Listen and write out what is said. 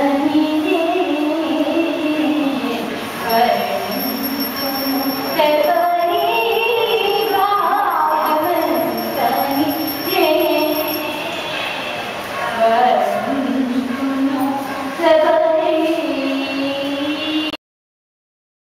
Let me